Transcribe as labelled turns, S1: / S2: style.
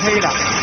S1: 黑的。